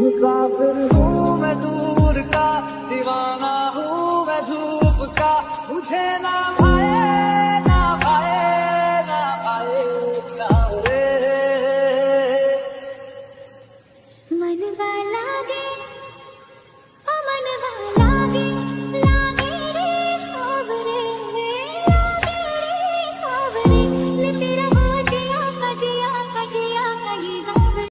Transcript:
मुसाफिर हूँ मैं दूर का, दीवाना हूँ मैं धूप का। मुझे ना भाए ना भाए ना भाए, चाहे। मन वाला